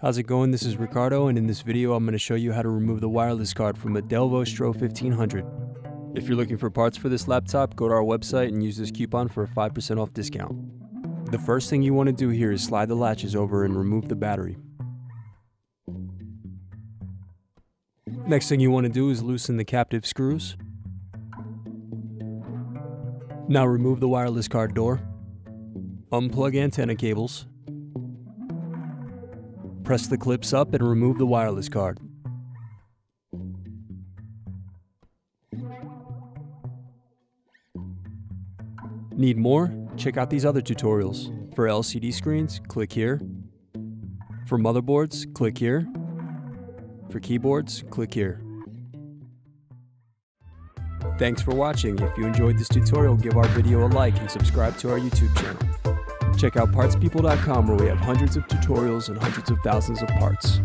How's it going? This is Ricardo, and in this video, I'm going to show you how to remove the wireless card from a Dell Vostro 1500. If you're looking for parts for this laptop, go to our website and use this coupon for a 5% off discount. The first thing you want to do here is slide the latches over and remove the battery. Next thing you want to do is loosen the captive screws. Now remove the wireless card door. Unplug antenna cables. Press the clips up and remove the wireless card. Need more? Check out these other tutorials. For LCD screens, click here. For motherboards, click here. For keyboards, click here. Thanks for watching. If you enjoyed this tutorial, give our video a like and subscribe to our YouTube channel. Check out partspeople.com where we have hundreds of tutorials and hundreds of thousands of parts.